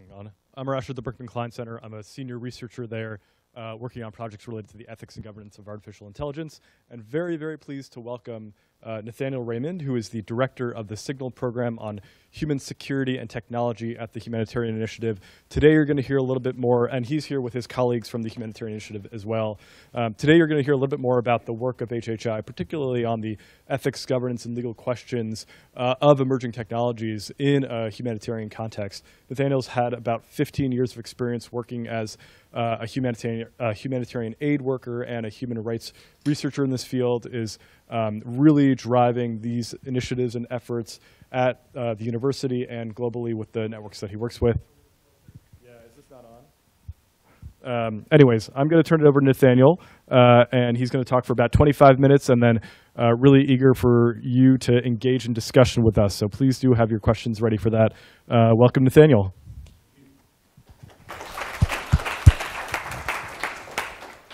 Hang on. I'm Arash at the Berkman Klein Center. I'm a senior researcher there, uh, working on projects related to the ethics and governance of artificial intelligence, and very, very pleased to welcome uh, Nathaniel Raymond, who is the director of the Signal Program on Human Security and Technology at the Humanitarian Initiative. Today, you're going to hear a little bit more, and he's here with his colleagues from the Humanitarian Initiative as well. Um, today, you're going to hear a little bit more about the work of HHI, particularly on the ethics, governance, and legal questions uh, of emerging technologies in a humanitarian context. Nathaniel's had about 15 years of experience working as uh, a humanitarian, humanitarian aid worker and a human rights researcher in this field, is um, really driving these initiatives and efforts at uh, the university and globally with the networks that he works with. Yeah, is this not on? Um, anyways, I'm going to turn it over to Nathaniel, uh, and he's going to talk for about 25 minutes, and then uh, really eager for you to engage in discussion with us. So please do have your questions ready for that. Uh, welcome, Nathaniel.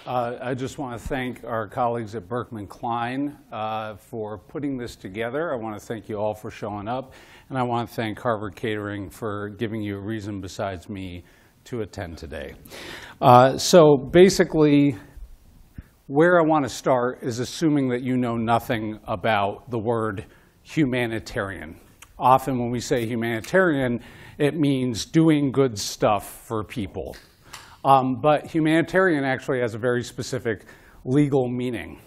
Uh, I just want to thank our colleagues at Berkman Klein uh, for putting this together. I want to thank you all for showing up. And I want to thank Harvard Catering for giving you a reason besides me to attend today. Uh, so basically, where I want to start is assuming that you know nothing about the word humanitarian. Often when we say humanitarian, it means doing good stuff for people. Um, but humanitarian actually has a very specific legal meaning.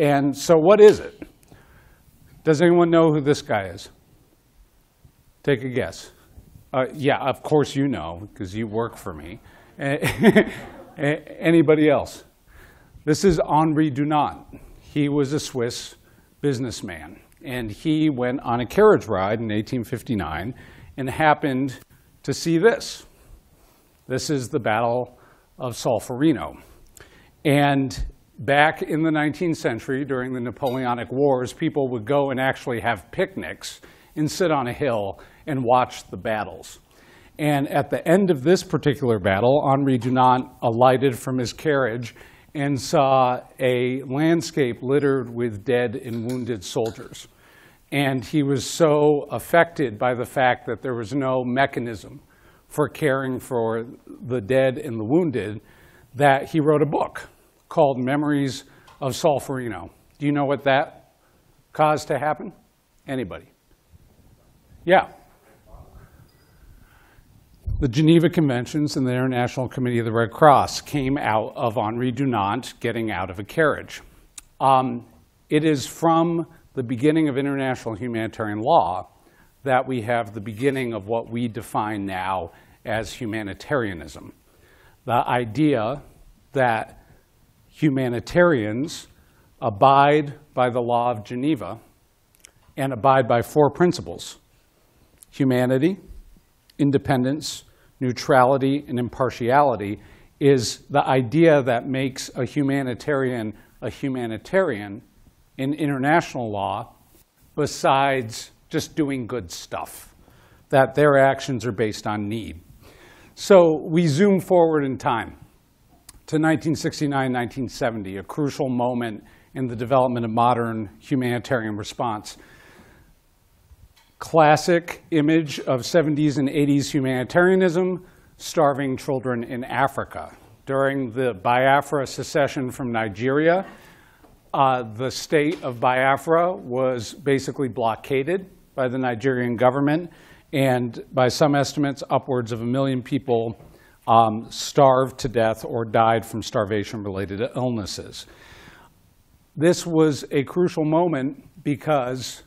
And so what is it? Does anyone know who this guy is? Take a guess. Uh, yeah, of course you know, because you work for me. Anybody else? This is Henri Dunant. He was a Swiss businessman. And he went on a carriage ride in 1859 and happened to see this. This is the Battle of Solferino. And back in the 19th century, during the Napoleonic Wars, people would go and actually have picnics and sit on a hill and watch the battles. And at the end of this particular battle, Henri Dunant alighted from his carriage and saw a landscape littered with dead and wounded soldiers. And he was so affected by the fact that there was no mechanism for caring for the dead and the wounded that he wrote a book called Memories of Solferino. Do you know what that caused to happen? Anybody? Yeah. The Geneva Conventions and the International Committee of the Red Cross came out of Henri Dunant getting out of a carriage. Um, it is from the beginning of international humanitarian law that we have the beginning of what we define now as humanitarianism. The idea that humanitarians abide by the law of Geneva and abide by four principles humanity, independence, neutrality, and impartiality is the idea that makes a humanitarian a humanitarian in international law besides just doing good stuff, that their actions are based on need. So we zoom forward in time to 1969, 1970, a crucial moment in the development of modern humanitarian response. Classic image of 70s and 80s humanitarianism, starving children in Africa. During the Biafra secession from Nigeria, uh, the state of Biafra was basically blockaded by the Nigerian government, and by some estimates, upwards of a million people um, starved to death or died from starvation-related illnesses. This was a crucial moment because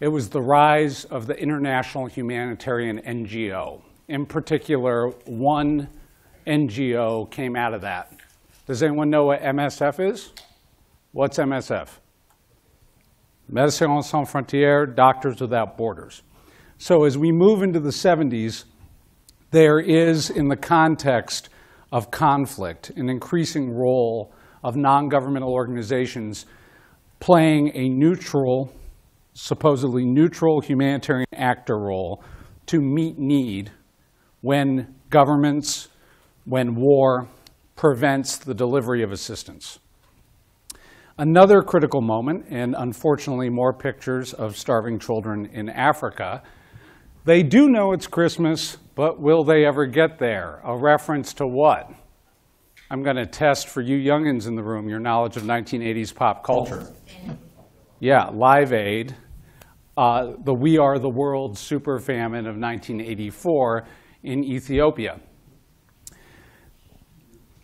it was the rise of the international humanitarian NGO. In particular, one NGO came out of that. Does anyone know what MSF is? What's MSF? Médecins Sans Frontières, Doctors Without Borders. So as we move into the 70s, there is, in the context of conflict, an increasing role of non-governmental organizations playing a neutral, supposedly neutral humanitarian actor role to meet need when governments, when war prevents the delivery of assistance. Another critical moment, and unfortunately more pictures of starving children in Africa, They do know it's Christmas, but will they ever get there? A reference to what? I'm going to test for you youngins in the room your knowledge of 1980s pop culture. Yeah, Live Aid, uh, the We Are the World super famine of 1984 in Ethiopia.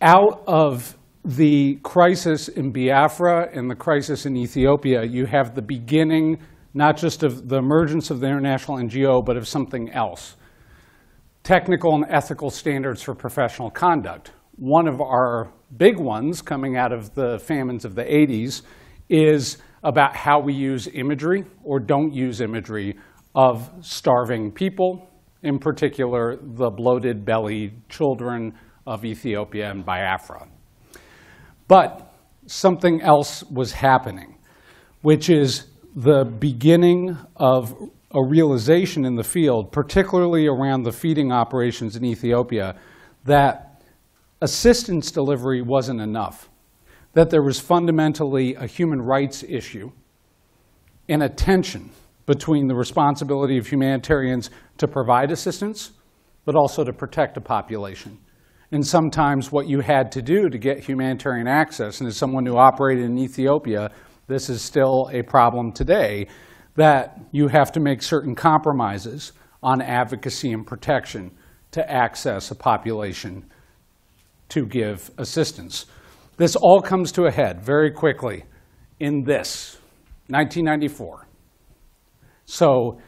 Out of the crisis in Biafra and the crisis in Ethiopia, you have the beginning not just of the emergence of the international NGO, but of something else technical and ethical standards for professional conduct. One of our big ones coming out of the famines of the 80s is about how we use imagery or don't use imagery of starving people, in particular the bloated bellied children of Ethiopia and Biafra. But something else was happening, which is the beginning of a realization in the field, particularly around the feeding operations in Ethiopia, that assistance delivery wasn't enough, that there was fundamentally a human rights issue and a tension between the responsibility of humanitarians to provide assistance, but also to protect a population. And sometimes what you had to do to get humanitarian access, and as someone who operated in Ethiopia, this is still a problem today, that you have to make certain compromises on advocacy and protection to access a population to give assistance. This all comes to a head very quickly in this 1994. So,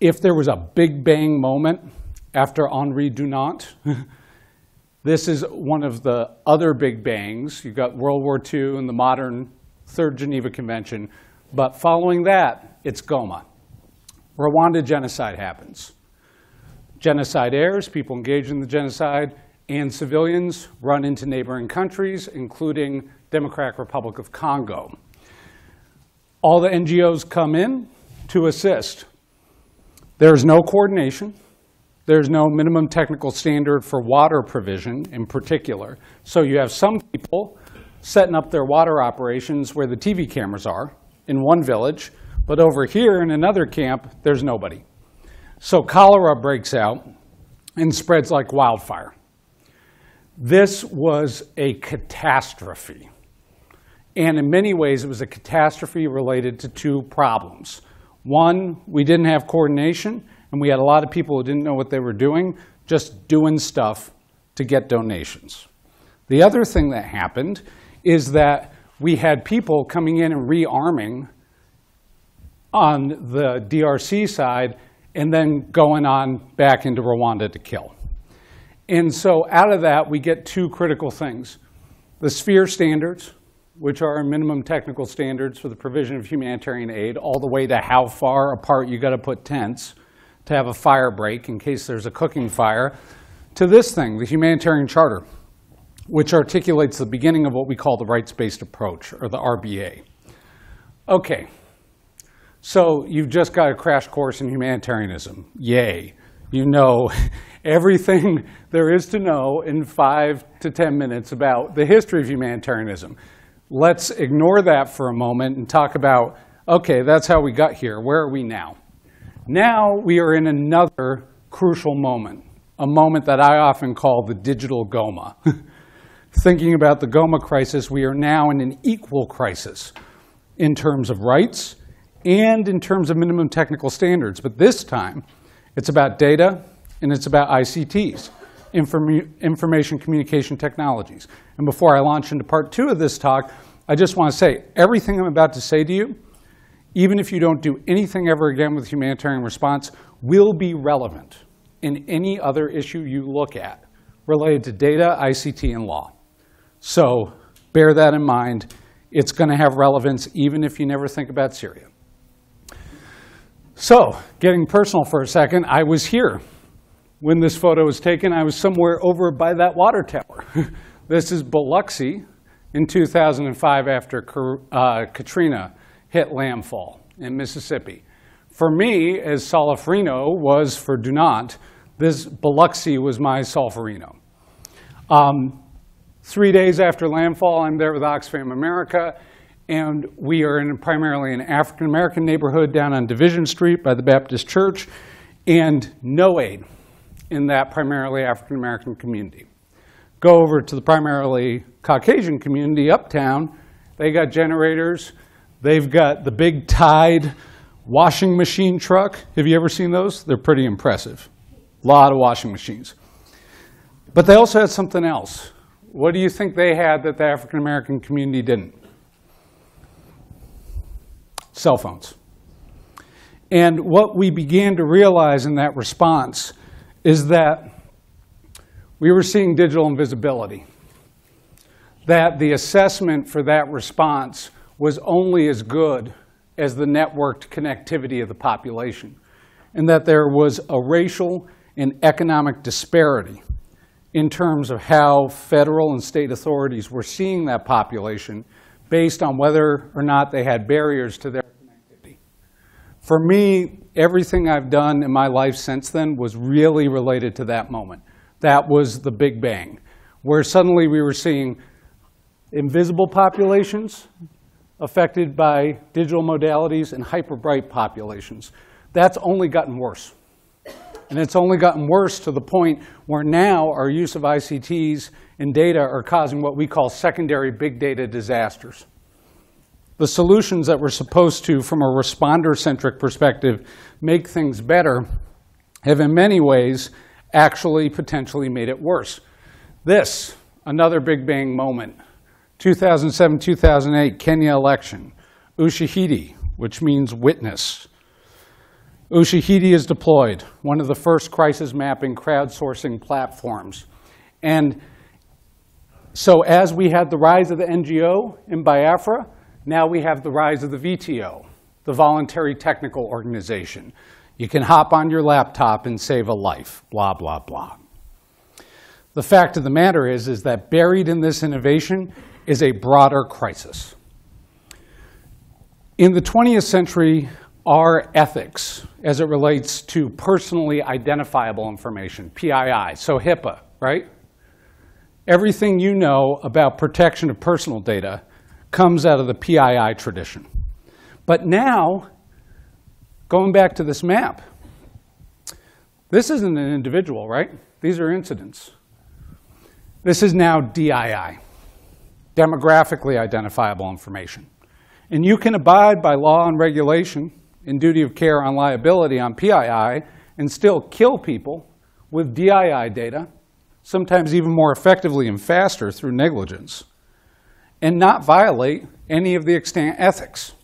if there was a big bang moment after Henri Dunant, this is one of the other big bangs. You've got World War II and the modern Third Geneva Convention. But following that, it's Goma. Rwanda genocide happens. Génocidaires, people engaged in the genocide, and civilians run into neighboring countries, including Democratic Republic of Congo. All the NGOs come in to assist. There's no coordination. There's no minimum technical standard for water provision in particular. So you have some people setting up their water operations where the TV cameras are in one village, but over here in another camp, there's nobody. So cholera breaks out and spreads like wildfire. This was a catastrophe. And in many ways, it was a catastrophe related to two problems. One, we didn't have coordination, and we had a lot of people who didn't know what they were doing, just doing stuff to get donations. The other thing that happened is that we had people coming in and rearming on the DRC side and then going on back into Rwanda to kill. And so out of that, we get two critical things. The sphere standards, which are minimum technical standards for the provision of humanitarian aid, all the way to how far apart you got to put tents to have a fire break in case there's a cooking fire, to this thing, the Humanitarian Charter, which articulates the beginning of what we call the rights-based approach, or the RBA. Okay, so you've just got a crash course in humanitarianism. Yay. You know everything there is to know in five to 10 minutes about the history of humanitarianism. Let's ignore that for a moment and talk about, okay, that's how we got here. Where are we now? Now we are in another crucial moment, a moment that I often call the digital Goma. Thinking about the Goma crisis, we are now in an equal crisis in terms of rights and in terms of minimum technical standards. But this time, it's about data and it's about ICTs, inform information communication technologies. And before I launch into part two of this talk, I just want to say everything I'm about to say to you even if you don't do anything ever again with humanitarian response, will be relevant in any other issue you look at related to data, ICT, and law. So bear that in mind. It's going to have relevance even if you never think about Syria. So, getting personal for a second, I was here when this photo was taken. I was somewhere over by that water tower. this is Biloxi in 2005 after uh, Katrina hit landfall in Mississippi. For me, as Solferino was for Dunant, this Biloxi was my Solferino. Um, three days after landfall, I'm there with Oxfam America, and we are in primarily an African American neighborhood down on Division Street by the Baptist Church. and no aid in that primarily African American community. Go over to the primarily Caucasian community uptown, they got generators, they've got the big Tide washing machine truck. Have you ever seen those? They're pretty impressive. A lot of washing machines. But they also had something else. What do you think they had that the African American community didn't? Cell phones. And what we began to realize in that response is that we were seeing digital invisibility. That the assessment for that response was only as good as the networked connectivity of the population, and that there was a racial and economic disparity in terms of how federal and state authorities were seeing that population based on whether or not they had barriers to their connectivity. For me, everything I've done in my life since then was really related to that moment. That was the Big Bang, where suddenly we were seeing invisible populations affected by digital modalities and hyper-bright populations. That's only gotten worse. And it's only gotten worse to the point where now our use of ICTs and data are causing what we call secondary big data disasters. The solutions that were supposed to, from a responder-centric perspective, make things better have in many ways actually potentially made it worse. This, another Big Bang moment. 2007, 2008, Kenya election. Ushahidi, which means witness. Ushahidi is deployed, one of the first crisis mapping crowdsourcing platforms. And so as we had the rise of the NGO in Biafra, now we have the rise of the VTO, the Voluntary Technical Organization. You can hop on your laptop and save a life, blah, blah, blah. The fact of the matter is, is that buried in this innovation is a broader crisis. In the 20th century, our ethics as it relates to personally identifiable information, PII, so HIPAA, right? Everything you know about protection of personal data comes out of the PII tradition. But now, going back to this map, this isn't an individual, right? These are incidents. This is now DII, demographically identifiable information. And you can abide by law and regulation and duty of care on liability on PII and still kill people with DII data, sometimes even more effectively and faster through negligence, and not violate any of the extant ethics.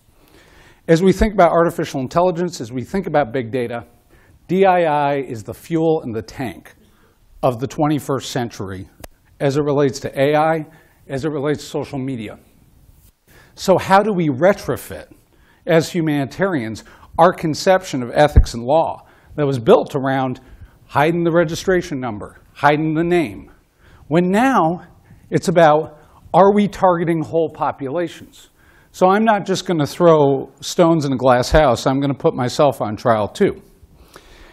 As we think about artificial intelligence, as we think about big data, DII is the fuel in the tank of the 21st century as it relates to AI, as it relates to social media. So how do we retrofit, as humanitarians, our conception of ethics and law that was built around hiding the registration number, hiding the name, when now it's about are we targeting whole populations? So I'm not just going to throw stones in a glass house, I'm going to put myself on trial too.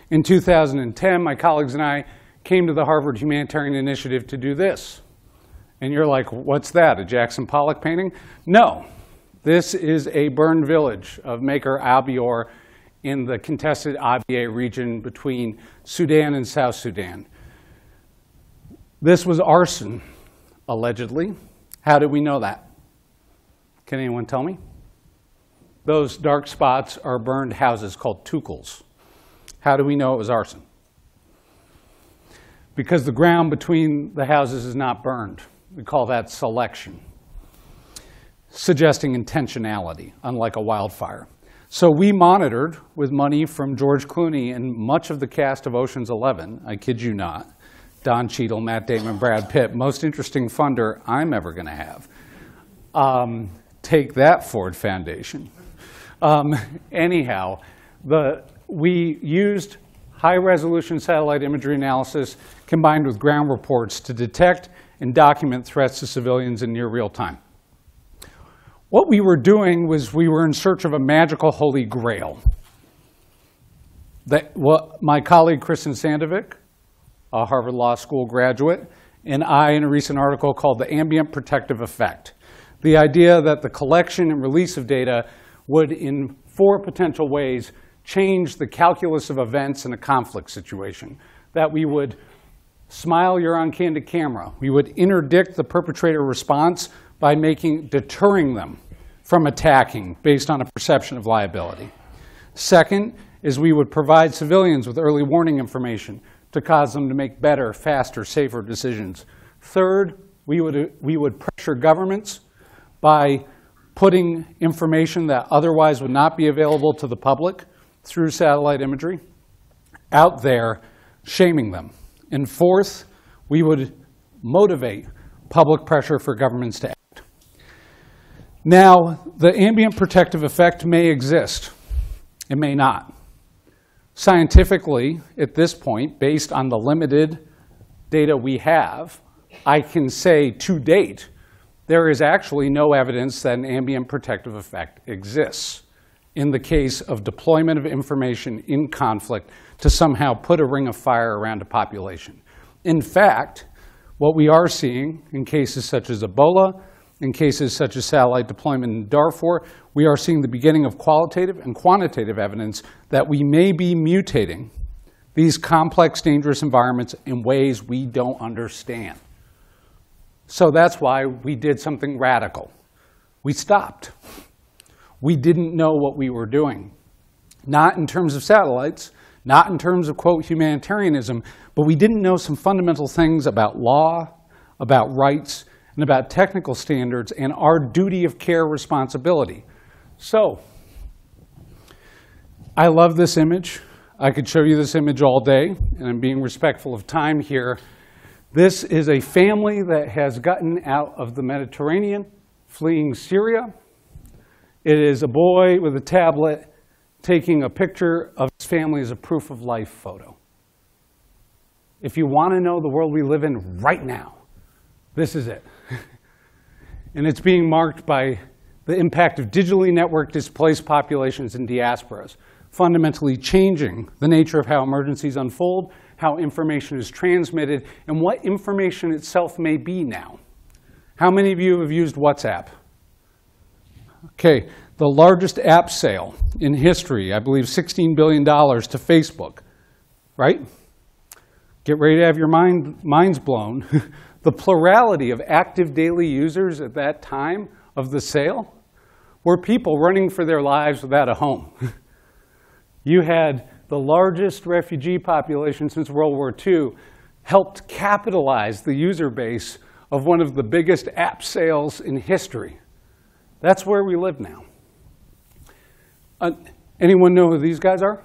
In 2010, my colleagues and I came to the Harvard Humanitarian Initiative to do this. And you're like, what's that, a Jackson Pollock painting? No, this is a burned village of Maker Abior in the contested Abyei region between Sudan and South Sudan. This was arson, allegedly. How did we know that? Can anyone tell me? Those dark spots are burned houses called tukuls. How do we know it was arson? Because the ground between the houses is not burned. We call that selection, suggesting intentionality, unlike a wildfire. So we monitored with money from George Clooney and much of the cast of Ocean's Eleven, I kid you not, Don Cheadle, Matt Damon, Brad Pitt, most interesting funder I'm ever going to have. Um, take that, Ford Foundation. Um, anyhow, the, we used high resolution satellite imagery analysis combined with ground reports to detect and document threats to civilians in near real time. What we were doing was we were in search of a magical holy grail. That, my colleague Kristin Sandvik, a Harvard Law School graduate, and I in a recent article called The Ambient Protective Effect. The idea that the collection and release of data would, in four potential ways, change the calculus of events in a conflict situation, that we would smile, you're on candid camera. We would interdict the perpetrator response by making, deterring them from attacking based on a perception of liability. Second is we would provide civilians with early warning information to cause them to make better, faster, safer decisions. Third, we would, we would pressure governments by putting information that otherwise would not be available to the public through satellite imagery out there, shaming them. And fourth, we would motivate public pressure for governments to act. Now, the ambient protective effect may exist, it may not. Scientifically, at this point, based on the limited data we have, I can say to date, there is actually no evidence that an ambient protective effect exists in the case of deployment of information in conflict to somehow put a ring of fire around a population. In fact, what we are seeing in cases such as Ebola, in cases such as satellite deployment in Darfur, we are seeing the beginning of qualitative and quantitative evidence that we may be mutating these complex, dangerous environments in ways we don't understand. So that's why we did something radical. We stopped. We didn't know what we were doing. Not in terms of satellites, not in terms of, quote, humanitarianism, but we didn't know some fundamental things about law, about rights, and about technical standards and our duty of care responsibility. So, I love this image. I could show you this image all day, and I'm being respectful of time here. This is a family that has gotten out of the Mediterranean, fleeing Syria. It is a boy with a tablet taking a picture of his family as a proof of life photo. If you want to know the world we live in right now, this is it. And it's being marked by the impact of digitally networked displaced populations and diasporas, fundamentally changing the nature of how emergencies unfold, how information is transmitted, and what information itself may be now. How many of you have used WhatsApp? Okay, the largest app sale in history, I believe $16 billion to Facebook, right? Get ready to have your mind, minds blown. the plurality of active daily users at that time of the sale were people running for their lives without a home. you had the largest refugee population since World War II helped capitalize the user base of one of the biggest app sales in history. That's where we live now. Uh, anyone know who these guys are?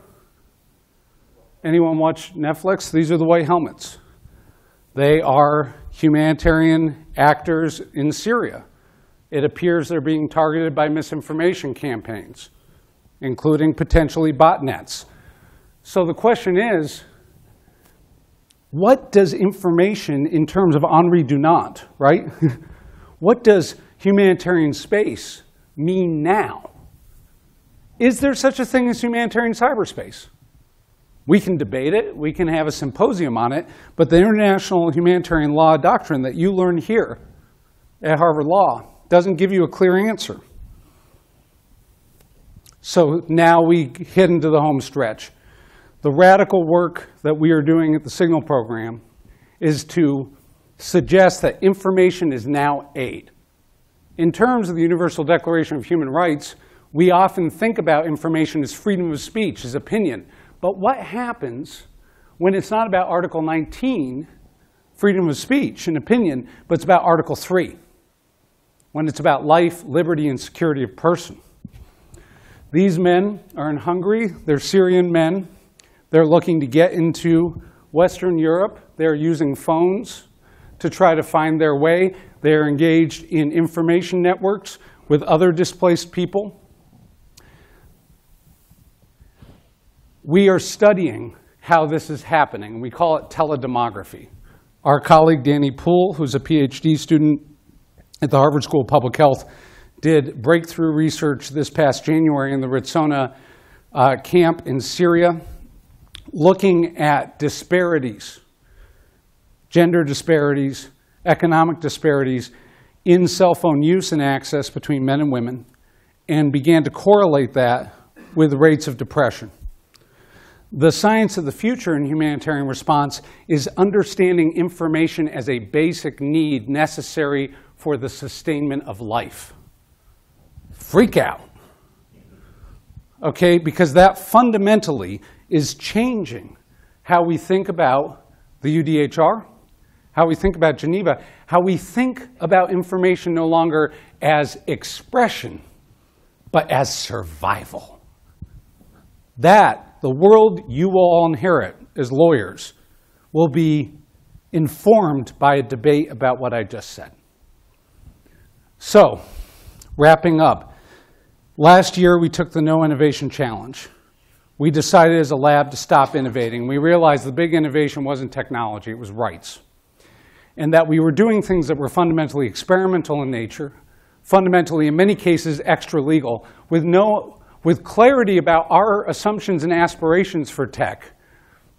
Anyone watch Netflix? These are the white helmets. They are humanitarian actors in Syria. It appears they're being targeted by misinformation campaigns, including potentially botnets. So the question is, what does information in terms of Henri Dunant, right? what does humanitarian space mean now? Is there such a thing as humanitarian cyberspace? We can debate it, we can have a symposium on it, but the international humanitarian law doctrine that you learn here at Harvard Law doesn't give you a clear answer. So now we hit into the home stretch. The radical work that we are doing at the Signal program is to suggest that information is now aid. In terms of the Universal Declaration of Human Rights, we often think about information as freedom of speech, as opinion. But what happens when it's not about Article 19, freedom of speech and opinion, but it's about Article 3, when it's about life, liberty, and security of person? These men are in Hungary. They're Syrian men. They're looking to get into Western Europe. They're using phones to try to find their way. They're engaged in information networks with other displaced people. We are studying how this is happening. We call it teledemography. Our colleague Danny Poole, who's a PhD student at the Harvard School of Public Health, did breakthrough research this past January in the Ritsona uh, camp in Syria, looking at disparities, gender disparities, economic disparities in cell phone use and access between men and women, and began to correlate that with rates of depression The science of the future in humanitarian response is understanding information as a basic need necessary for the sustainment of life. Freak out. Okay, because that fundamentally is changing how we think about the UDHR, how we think about Geneva, how we think about information no longer as expression, but as survival. That, the world you will all inherit as lawyers, will be informed by a debate about what I just said. So, wrapping up, last year we took the No Innovation Challenge. We decided as a lab to stop innovating. We realized the big innovation wasn't technology, it was rights. And that we were doing things that were fundamentally experimental in nature, fundamentally, in many cases, extra legal, with, no, with clarity about our assumptions and aspirations for tech,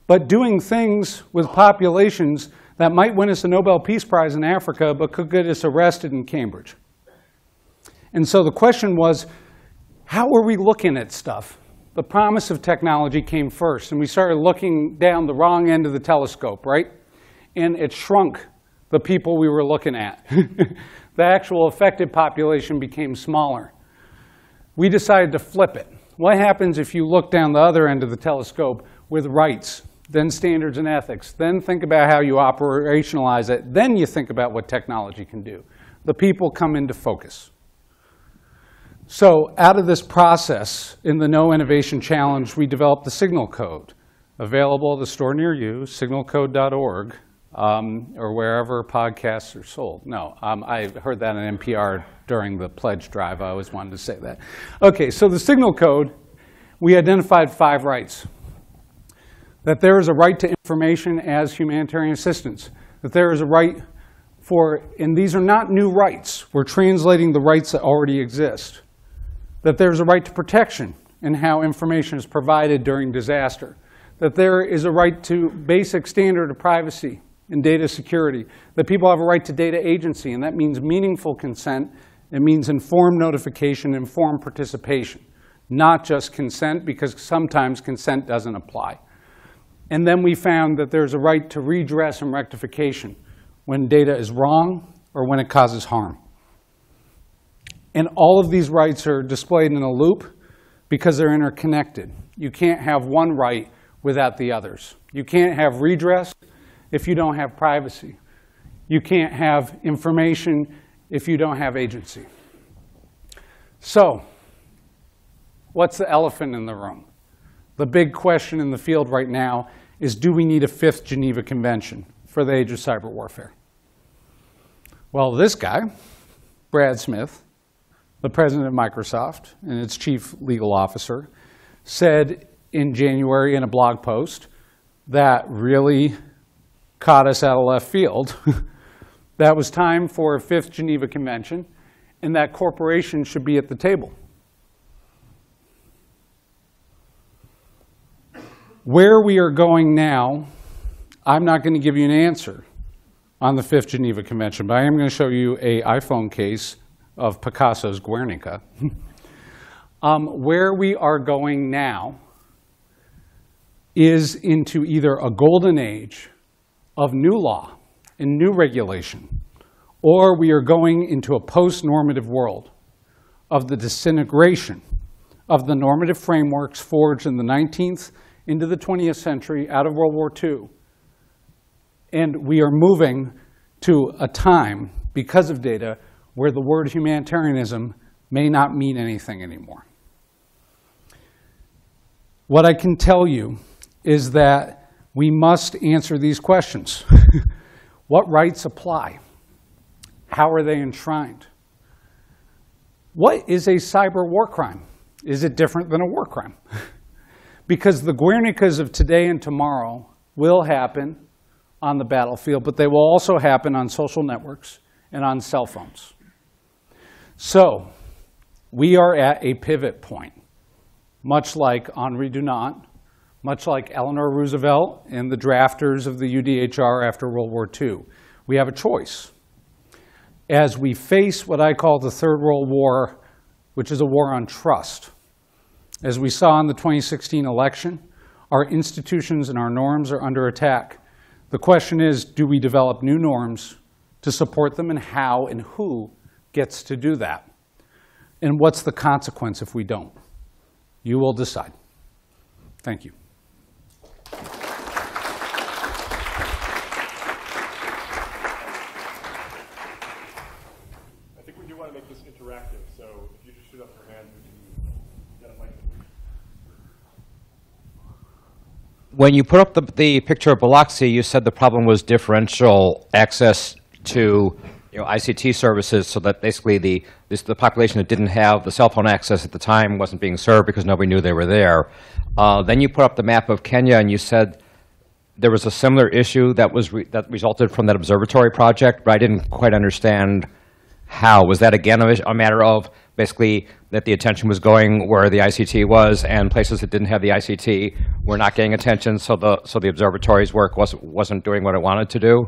but doing things with populations that might win us a Nobel Peace Prize in Africa, but could get us arrested in Cambridge. And so the question was, how are we looking at stuff? The promise of technology came first, and we started looking down the wrong end of the telescope, right? And it shrunk the people we were looking at. the actual affected population became smaller. We decided to flip it. What happens if you look down the other end of the telescope with rights, then standards and ethics, then think about how you operationalize it, then you think about what technology can do? The people come into focus. So out of this process, in the No Innovation Challenge, we developed the Signal Code, available at the store near you, signalcode.org, um, or wherever podcasts are sold. No, um, I heard that on NPR during the pledge drive. I always wanted to say that. Okay, so the Signal Code, we identified five rights. That there is a right to information as humanitarian assistance. That there is a right for, and these are not new rights. We're translating the rights that already exist that there's a right to protection in how information is provided during disaster, that there is a right to basic standard of privacy and data security, that people have a right to data agency, and that means meaningful consent. It means informed notification, informed participation, not just consent, because sometimes consent doesn't apply. And then we found that there's a right to redress and rectification when data is wrong or when it causes harm. And all of these rights are displayed in a loop because they're interconnected. You can't have one right without the others. You can't have redress if you don't have privacy. You can't have information if you don't have agency. So, what's the elephant in the room? The big question in the field right now is do we need a fifth Geneva Convention for the age of cyber warfare? Well, this guy, Brad Smith, the president of Microsoft and its chief legal officer, said in January in a blog post that really caught us out of left field. that was time for a fifth Geneva Convention, and that corporations should be at the table. Where we are going now, I'm not going to give you an answer on the fifth Geneva Convention, but I am going to show you a iPhone case of Picasso's Guernica. um, where we are going now is into either a golden age of new law and new regulation, or we are going into a post-normative world of the disintegration of the normative frameworks forged in the 19th into the 20th century out of World War II. And we are moving to a time, because of data, where the word humanitarianism may not mean anything anymore. What I can tell you is that we must answer these questions. what rights apply? How are they enshrined? What is a cyber war crime? Is it different than a war crime? because the Guernicas of today and tomorrow will happen on the battlefield, but they will also happen on social networks and on cell phones. So, we are at a pivot point, much like Henri Dunant, much like Eleanor Roosevelt and the drafters of the UDHR after World War II. We have a choice. As we face what I call the Third World War, which is a war on trust, as we saw in the 2016 election, Our institutions and our norms are under attack. The question is, do we develop new norms to support them, and how and who gets to do that? And what's the consequence if we don't? You will decide. Thank you. I think we do want to make this interactive, so if you just shoot up your hand, we can get a mic. When you put up the, the picture of Biloxi, you said the problem was differential access to you know, ICT services, so that basically the, this, the population that didn't have the cell phone access at the time wasn't being served because nobody knew they were there. Uh, then you put up the map of Kenya, and you said there was a similar issue that was re- that resulted from that observatory project, but I didn't quite understand how. Was that again a, a matter of basically that the attention was going where the ICT was, and places that didn't have the ICT were not getting attention, so the so the observatory's work wasn't wasn't doing what it wanted to do?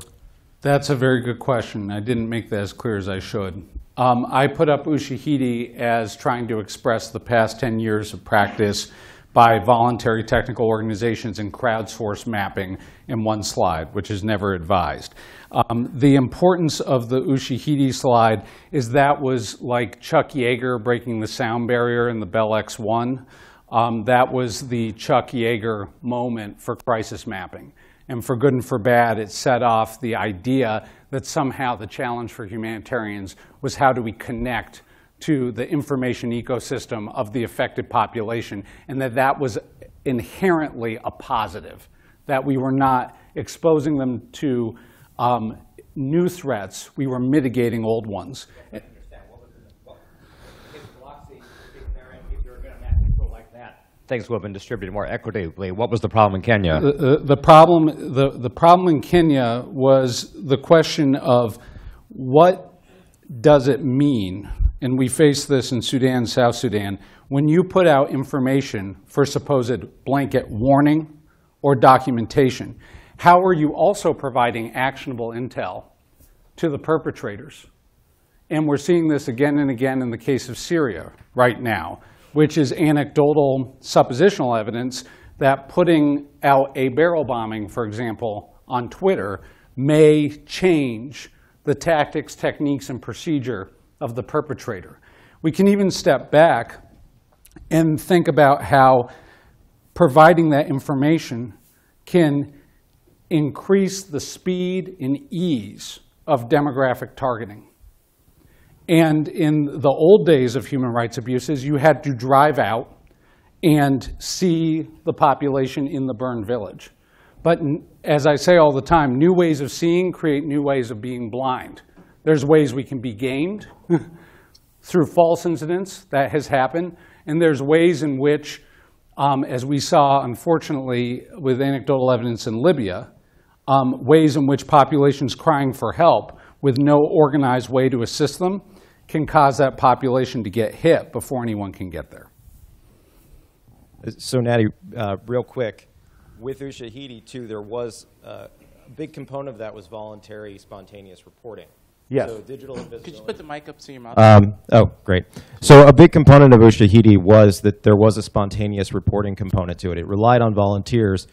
That's a very good question. I didn't make that as clear as I should. Um, I put up Ushahidi as trying to express the past 10 years of practice by voluntary technical organizations and crowdsource mapping in one slide, which is never advised. Um, the importance of the Ushahidi slide is that was like Chuck Yeager breaking the sound barrier in the Bell X1. Um, that was the Chuck Yeager moment for crisis mapping. And for good and for bad, it set off the idea that somehow the challenge for humanitarians was how do we connect to the information ecosystem of the affected population, and that that was inherently a positive, that we were not exposing them to um, new threats, we were mitigating old ones. Things would have been distributed more equitably. What was the problem in Kenya? The, the- the problem, the, the problem in Kenya was the question of what does it mean, and we face this in Sudan, South Sudan, when you put out information for supposed blanket warning or documentation, how are you also providing actionable intel to the perpetrators? And we're seeing this again and again in the case of Syria right now, which is anecdotal suppositional evidence that putting out a barrel bombing, for example, on Twitter may change the tactics, techniques, and procedure of the perpetrator. We can even step back and think about how providing that information can increase the speed and ease of demographic targeting. And in the old days of human rights abuses, you had to drive out and see the population in the burned village. But as I say all the time, new ways of seeing create new ways of being blind. There's ways we can be gamed through false incidents, that has happened. And there's ways in which, um, as we saw unfortunately with anecdotal evidence in Libya, um, ways in which populations crying for help with no organized way to assist them can cause that population to get hit before anyone can get there. So, Natty, uh, real quick, with Ushahidi too, there was uh, a big component of that was voluntary, spontaneous reporting. Yes. So digital invisibility. Could you put the mic up to your mouth? Um, oh, great. So a big component of Ushahidi was that there was a spontaneous reporting component to it. It relied on volunteers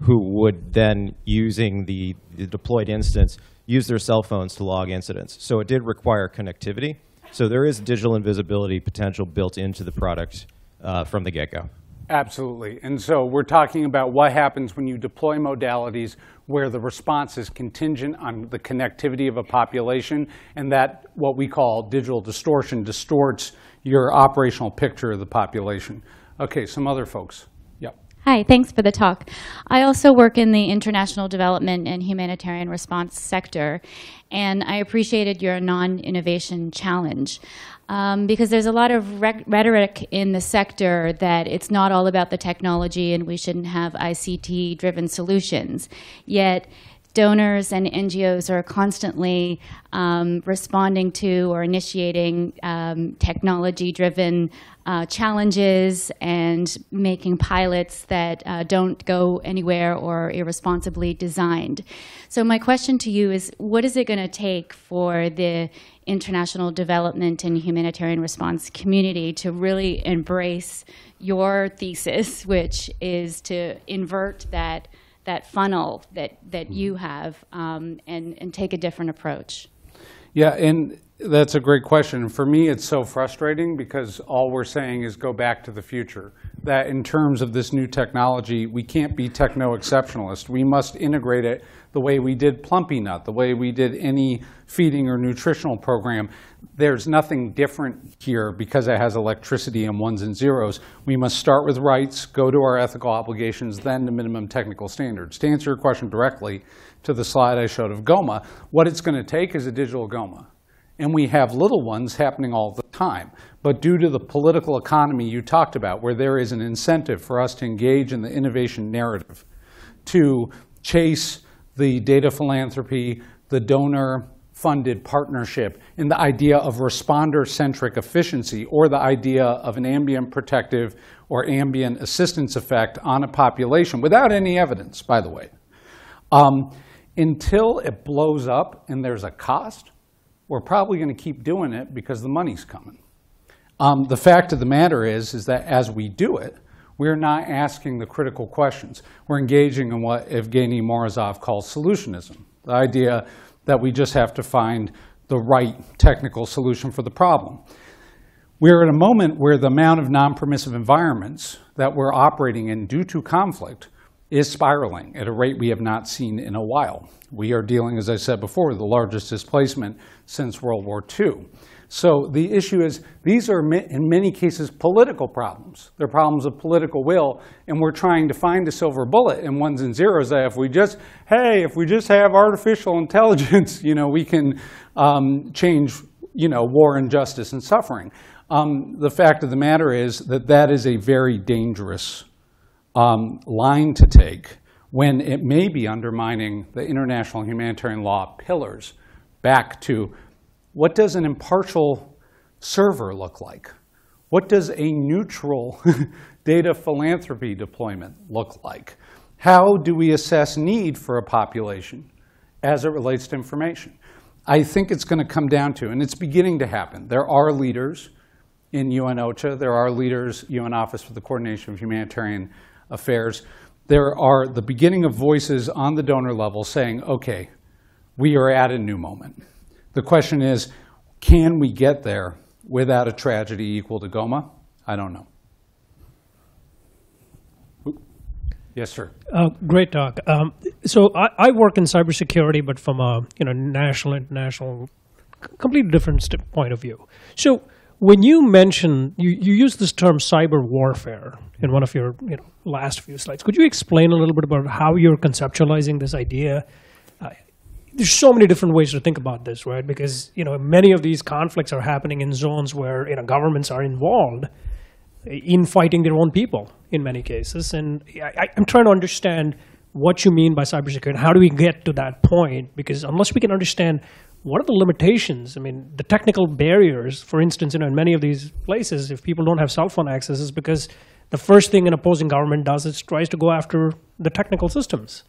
who would then, using the, the deployed instance, use their cell phones to log incidents. So it did require connectivity. So there is digital invisibility potential built into the product uh, from the get-go. Absolutely. And so we're talking about what happens when you deploy modalities where the response is contingent on the connectivity of a population, and that what we call digital distortion distorts your operational picture of the population. Okay, some other folks. Yep. Hi, thanks for the talk. I also work in the international development and humanitarian response sector, and I appreciated your non innovation challenge. Um, because there's a lot of rec- rhetoric in the sector that it's not all about the technology and we shouldn't have ICT driven solutions. Yet, donors and NGOs are constantly um, responding to or initiating um, technology driven uh, challenges and making pilots that uh, don't go anywhere or irresponsibly designed. So, my question to you is what is it going to take for the international development and humanitarian response community to really embrace your thesis, which is to invert that that funnel that that you have um, and and take a different approach. Yeah, and that's a great question. For me, it's so frustrating because all we're saying is go back to the future. That in terms of this new technology, we can't be techno exceptionalist. We must integrate it the way we did Plumpy Nut, the way we did any feeding or nutritional program. There's nothing different here because it has electricity and ones and zeros. We must start with rights, go to our ethical obligations, then to minimum technical standards. To answer your question directly to the slide I showed of GOMA, what it's going to take is a digital GOMA. And we have little ones happening all the time. But due to the political economy you talked about, where there is an incentive for us to engage in the innovation narrative, to chase the data philanthropy, the donor funded partnership, and the idea of responder centric efficiency, or the idea of an ambient protective or ambient assistance effect on a population without any evidence, by the way. Um, until it blows up and there's a cost, we're probably going to keep doing it because the money's coming. Um, the fact of the matter is, is that as we do it, we're not asking the critical questions. We're engaging in what Evgeny Morozov calls solutionism, the idea that we just have to find the right technical solution for the problem. We're at a moment where the amount of non-permissive environments that we're operating in due to conflict is spiraling at a rate we have not seen in a while. We are dealing, as I said before, with the largest displacement since World War II. So the issue is these are in many cases political problems. They're problems of political will, and we're trying to find a silver bullet in ones and zeros that if we just, hey, if we just have artificial intelligence, you know, we can um, change, you know, war and justice and suffering. Um, the fact of the matter is that that is a very dangerous um, line to take when it may be undermining the international humanitarian law pillars back to what does an impartial server look like? What does a neutral data philanthropy deployment look like? How do we assess need for a population as it relates to information? I think it's going to come down to, and it's beginning to happen, there are leaders in UN OCHA, there are leaders, UN Office for the Coordination of Humanitarian Affairs, there are the beginning of voices on the donor level saying, okay, we are at a new moment. The question is, can we get there without a tragedy equal to Goma? I don't know. Yes, sir. Uh, great talk. Um, so I, I, work in cybersecurity, but from a you know national, international, completely different point of view. So when you mention you, you use this term cyber warfare in one of your you know last few slides, could you explain a little bit about how you're conceptualizing this idea? There's so many different ways to think about this, right? Because you know many of these conflicts are happening in zones where you know governments are involved in fighting their own people in many cases, and I, I'm trying to understand what you mean by cybersecurity. How do we get to that point? Because unless we can understand what are the limitations, I mean, the technical barriers, for instance, you know, in many of these places, if people don't have cell phone access, is because the first thing an opposing government does is tries to go after the technical systems,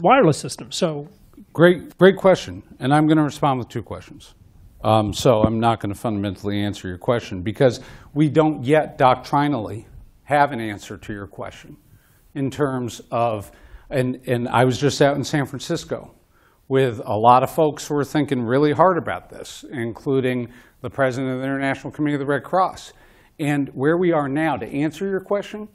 wireless systems. So Great, great question. And I'm going to respond with two questions. Um, so I'm not going to fundamentally answer your question because we don't yet doctrinally have an answer to your question in terms of, and, and I was just out in San Francisco with a lot of folks who are thinking really hard about this, including the president of the International Committee of the Red Cross. And where we are now, to answer your question,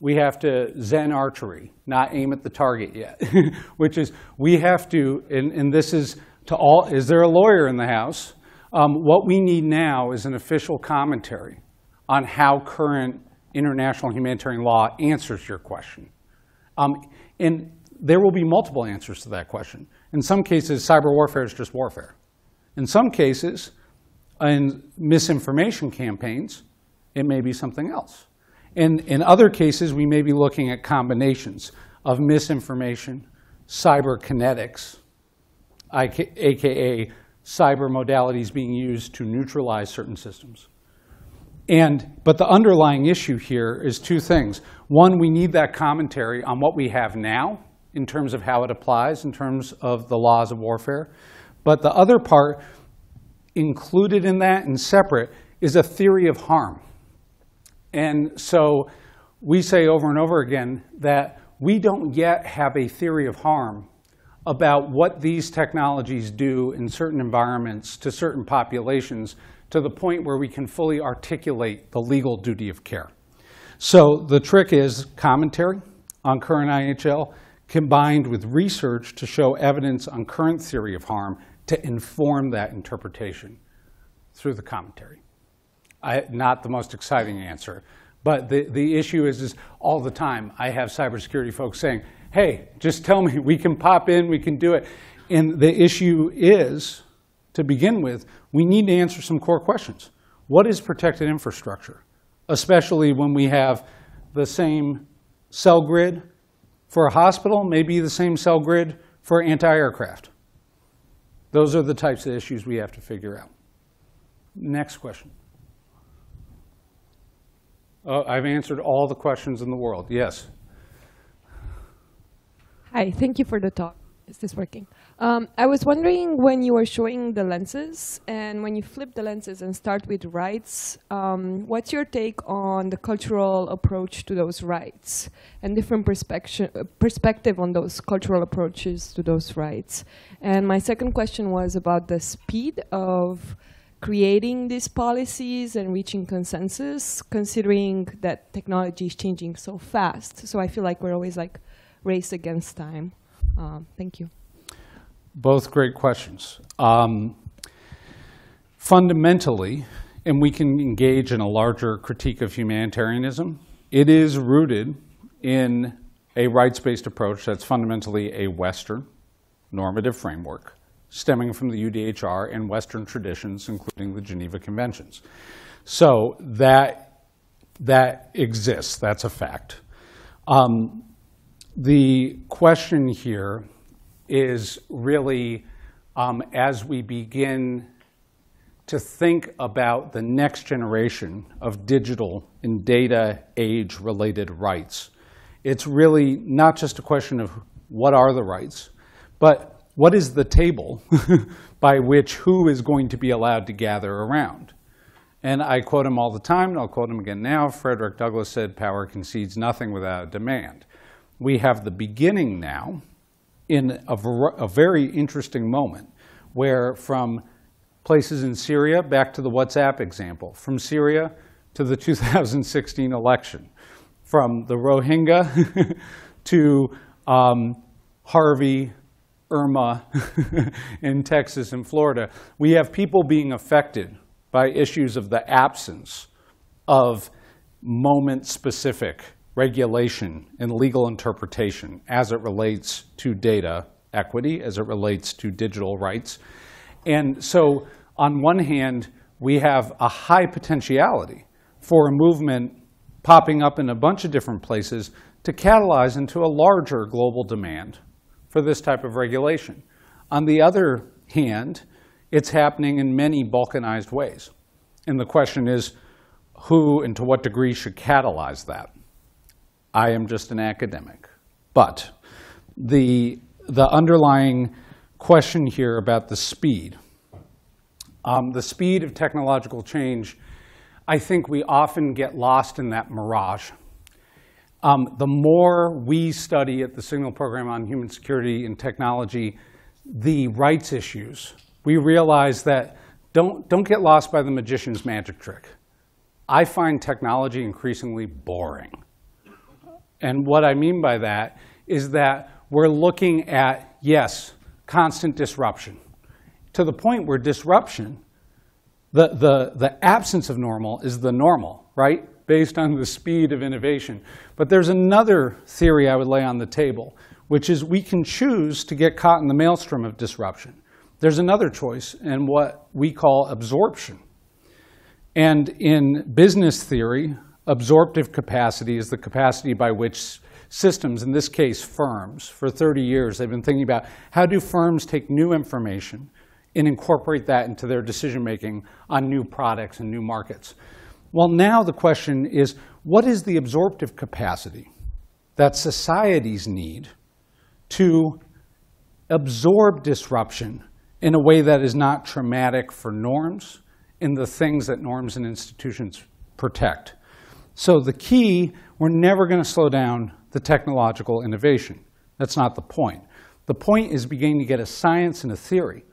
we have to Zen archery, not aim at the target yet, which is we have to, and, and, this is to all, is there a lawyer in the House? Um, what we need now is an official commentary on how current international humanitarian law answers your question. Um, and there will be multiple answers to that question. In some cases, cyber warfare is just warfare. In some cases, in misinformation campaigns, it may be something else. In, in other cases, we may be looking at combinations of misinformation, cyberkinetics, aka cyber modalities being used to neutralize certain systems. And, but the underlying issue here is two things. One, we need that commentary on what we have now in terms of how it applies, in terms of the laws of warfare. But the other part included in that and separate is a theory of harm. And so we say over and over again that we don't yet have a theory of harm about what these technologies do in certain environments to certain populations to the point where we can fully articulate the legal duty of care. So the trick is commentary on current IHL combined with research to show evidence on current theory of harm to inform that interpretation through the commentary. I, not the most exciting answer, but the, the issue is, is all the time I have cybersecurity folks saying, hey, just tell me, we can pop in, we can do it. And the issue is, to begin with, we need to answer some core questions. What is protected infrastructure? Especially when we have the same cell grid for a hospital, maybe the same cell grid for anti-aircraft. Those are the types of issues we have to figure out. Next question. Oh, I've answered all the questions in the world. Yes. Hi, thank you for the talk. Is this working? Um, I was wondering when you were showing the lenses and when you flip the lenses and start with rights, um, what's your take on the cultural approach to those rights and different perspective, perspective on those cultural approaches to those rights? And my second question was about the speed of creating these policies and reaching consensus, considering that technology is changing so fast. So I feel like we're always like race against time. Um, thank you. Both great questions. Um, fundamentally, and we can engage in a larger critique of humanitarianism, it is rooted in a rights-based approach that's fundamentally a Western normative framework stemming from the UDHR and Western traditions, including the Geneva Conventions. So that, that exists, that's a fact. Um, the question here is really um, as we begin to think about the next generation of digital and data age related rights. It's really not just a question of what are the rights, but what is the table by which who is going to be allowed to gather around? And I quote him all the time, and I'll quote him again now. Frederick Douglass said, Power concedes nothing without demand. We have the beginning now in a, a very interesting moment where from places in Syria, back to the WhatsApp example, from Syria to the 2016 election, from the Rohingya to um, Harvey, Irma in Texas and Florida, we have people being affected by issues of the absence of moment-specific regulation and legal interpretation as it relates to data equity, as it relates to digital rights. And so on one hand, we have a high potentiality for a movement popping up in a bunch of different places to catalyze into a larger global demand for this type of regulation. On the other hand, it's happening in many balkanized ways. And the question is, who and to what degree should catalyze that? I am just an academic. But the, the underlying question here about the speed, um, the speed of technological change, I think we often get lost in that mirage. Um, the more we study at the Signal Program on Human Security and Technology the rights issues, we realize that don't, don't get lost by the magician's magic trick. I find technology increasingly boring. And what I mean by that is that we're looking at, yes, constant disruption, to the point where disruption, the, the, the absence of normal is the normal, right? Based on the speed of innovation. But there's another theory I would lay on the table, which is we can choose to get caught in the maelstrom of disruption. There's another choice in what we call absorption. And in business theory, Absorptive capacity is the capacity by which systems, in this case firms, for 30 years they've been thinking about how do firms take new information and incorporate that into their decision making on new products and new markets. Well, now the question is, what is the absorptive capacity that societies need to absorb disruption in a way that is not traumatic for norms and the things that norms and institutions protect. So the key, we're never going to slow down the technological innovation. That's not the point. The point is beginning to get a science and a theory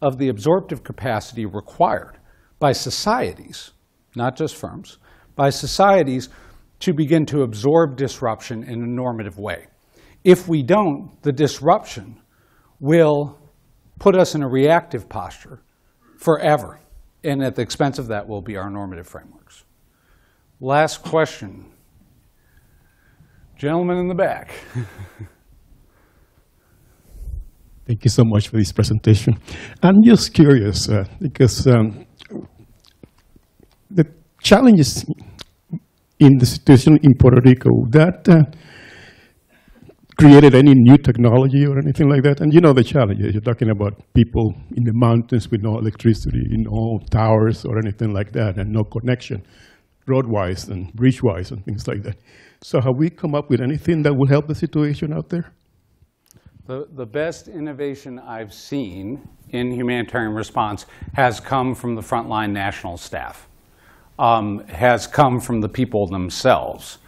of the absorptive capacity required by societies, not just firms, by societies to begin to absorb disruption in a normative way. If we don't, the disruption will put us in a reactive posture forever. And at the expense of that will be our normative frameworks. Last question. Gentleman in the back. Thank you so much for this presentation. I'm just curious uh, because um, challenges in the situation in Puerto Rico that uh, created any new technology or anything like that. And you know the challenges. You're talking about people in the mountains with no electricity, no towers or anything like that, and no connection, road-wise and bridge-wise and things like that. So have we come up with anything that will help the situation out there? The, the best innovation I've seen in humanitarian response has come from the frontline national staff, um, has come from the people themselves.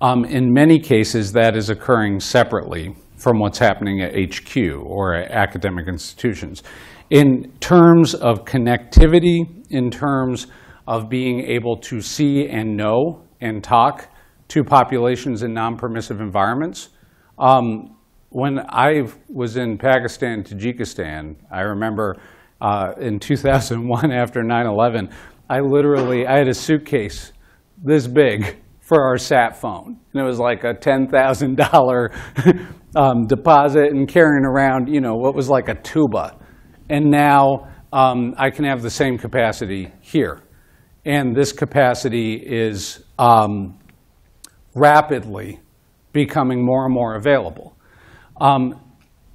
Um, in many cases, that is occurring separately from what's happening at HQ or at academic institutions. In terms of connectivity, in terms of being able to see and know and talk to populations in non-permissive environments, um, when I was in Pakistan, Tajikistan, I remember uh, in 2001 after 9/11, I literally I had a suitcase this big for our sat phone, and it was like a ten thousand um, deposit and carrying around, you know, what was like a tuba, and now um, I can have the same capacity here, and this capacity is um, rapidly becoming more and more available. Um,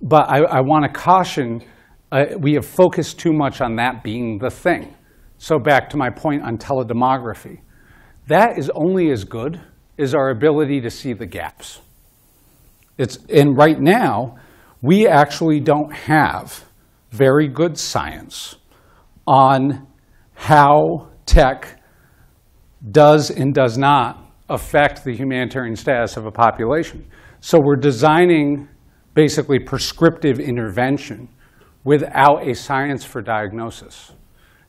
but I, I want to caution, uh, we have focused too much on that being the thing. So back to my point on teledemography. That is only as good as our ability to see the gaps. It's, and right now, we actually don't have very good science on how tech does and does not affect the humanitarian status of a population. So we're designing basically prescriptive intervention without a science for diagnosis.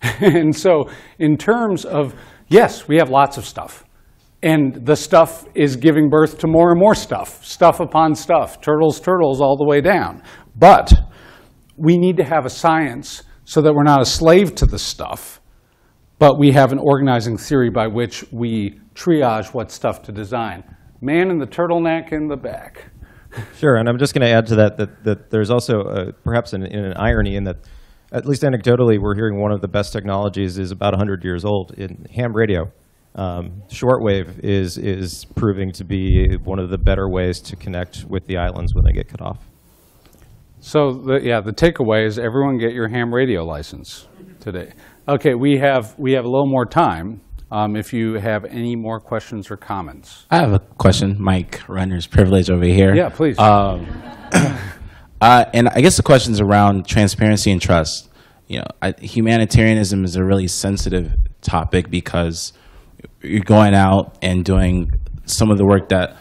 and so, in terms of, yes, we have lots of stuff. And the stuff is giving birth to more and more stuff, stuff upon stuff, turtles, turtles, all the way down. But we need to have a science so that we're not a slave to the stuff, but we have an organizing theory by which we triage what stuff to design. Man in the turtleneck in the back. Sure, and I'm just going to add to that that, that there's also uh, perhaps an, an irony in that, at least anecdotally, we're hearing one of the best technologies is about 100 years old in ham radio. Um, shortwave is is proving to be one of the better ways to connect with the islands when they get cut off. So the, yeah, the takeaway is everyone get your ham radio license today. Okay, we have we have a little more time. Um, if you have any more questions or comments. I have a question, Mike Runner's privilege over here. Yeah, please. Um, uh, and I guess the question is around transparency and trust. You know, I, humanitarianism is a really sensitive topic because you're going out and doing some of the work that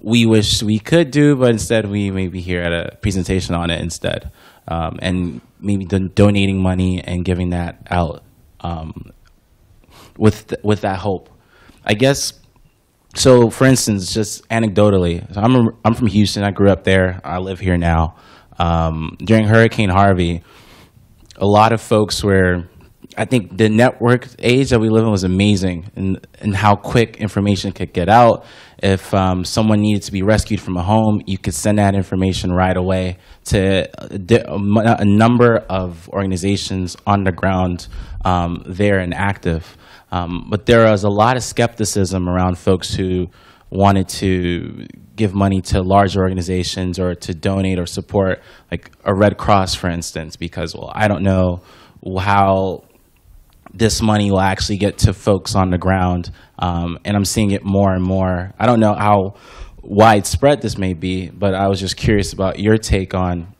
we wish we could do, but instead we may be here at a presentation on it instead, um, and maybe don- donating money and giving that out um, with th- with that hope. I guess. So, for instance, just anecdotally, so I'm a, I'm from Houston. I grew up there. I live here now. Um, during Hurricane Harvey, a lot of folks were. I think the network age that we live in was amazing, and and how quick information could get out. If um, someone needed to be rescued from a home, you could send that information right away to a, di- a a number of organizations on the ground um, there and active. Um, but there was a lot of skepticism around folks who wanted to give money to large organizations or to donate or support, like a Red Cross, for instance, because, well, I don't know how this money will actually get to folks on the ground. Um, and I'm seeing it more and more. I don't know how widespread this may be, but I was just curious about your take on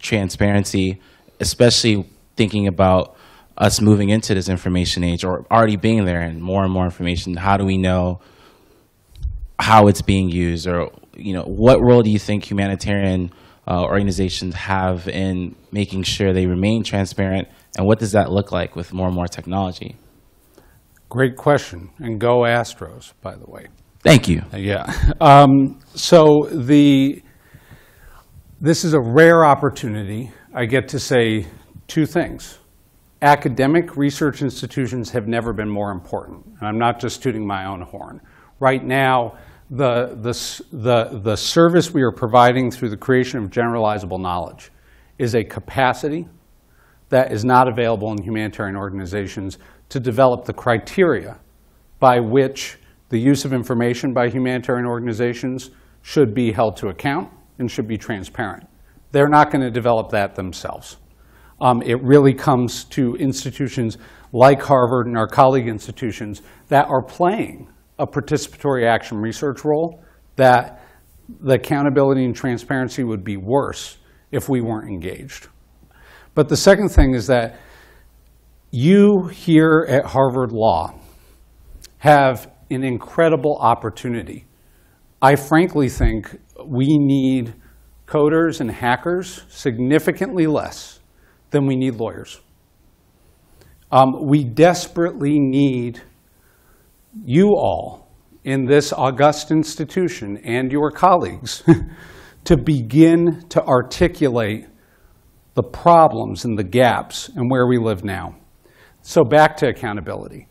transparency especially thinking about us moving into this information age or already being there and more and more information. How do we know how it's being used, or you know, what role do you think humanitarian uh, organizations have in making sure they remain transparent, and what does that look like with more and more technology? Great question, and go Astros, by the way. Thank you. Yeah. Um, so the this is a rare opportunity. I get to say two things. Academic research institutions have never been more important, and I'm not just tooting my own horn. Right now, the, the, the, the service we are providing through the creation of generalizable knowledge is a capacity that is not available in humanitarian organizations to develop the criteria by which the use of information by humanitarian organizations should be held to account and should be transparent. They're not going to develop that themselves. Um, it really comes to institutions like Harvard and our colleague institutions that are playing a participatory action research role that the accountability and transparency would be worse if we weren't engaged. But the second thing is that you here at Harvard Law have an incredible opportunity. I frankly think we need coders and hackers significantly less than we need lawyers. Um, we desperately need you all in this august institution and your colleagues to begin to articulate the problems and the gaps and where we live now. So back to accountability.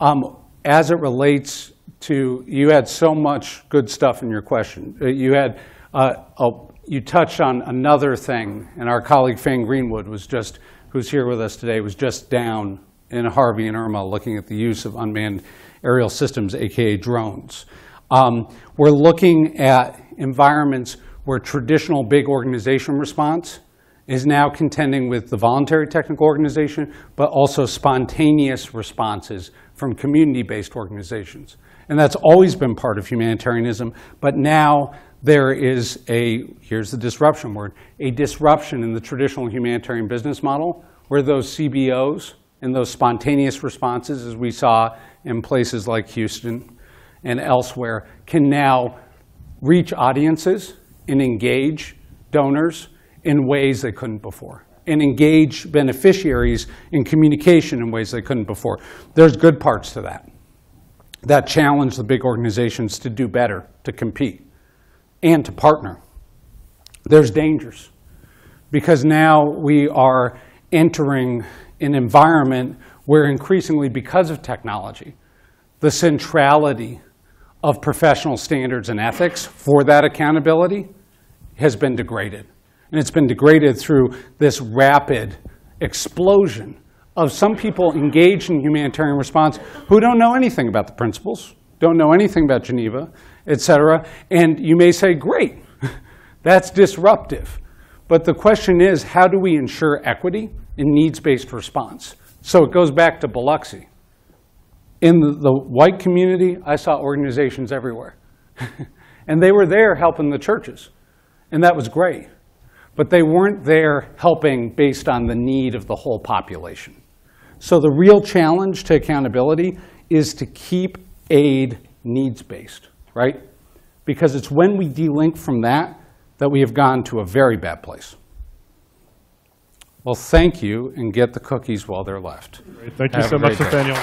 Um, as it relates to, you had so much good stuff in your question. Uh, You had, uh, oh, you touched on another thing, and our colleague Faine Greenwood was just, who's here with us today, was just down in Harvey and Irma looking at the use of unmanned aerial systems, AKA drones. Um, we're looking at environments where traditional big organization response is now contending with the voluntary technical organization, but also spontaneous responses from community-based organizations. And that's always been part of humanitarianism, but now there is a, here's the disruption word, a disruption in the traditional humanitarian business model where those CBOs and those spontaneous responses, as we saw in places like Houston and elsewhere, can now reach audiences and engage donors in ways they couldn't before, and engage beneficiaries in communication in ways they couldn't before. There's good parts to that that challenge the big organizations to do better, to compete, and to partner. There's dangers because now we are entering an environment where increasingly, because of technology, the centrality of professional standards and ethics for that accountability has been degraded. And it's been degraded through this rapid explosion of some people engaged in humanitarian response who don't know anything about the principles, don't know anything about Geneva, et cetera. And you may say, great, that's disruptive. But the question is, how do we ensure equity in needs-based response? So it goes back to Biloxi. In the, the white community, I saw organizations everywhere. and they were there helping the churches. And that was great. But they weren't there helping based on the need of the whole population. So the real challenge to accountability is to keep aid needs-based, right? Because it's when we delink from that that we have gone to a very bad place. Well, thank you, and get the cookies while they're left. Great. Thank you so much. Nathaniel.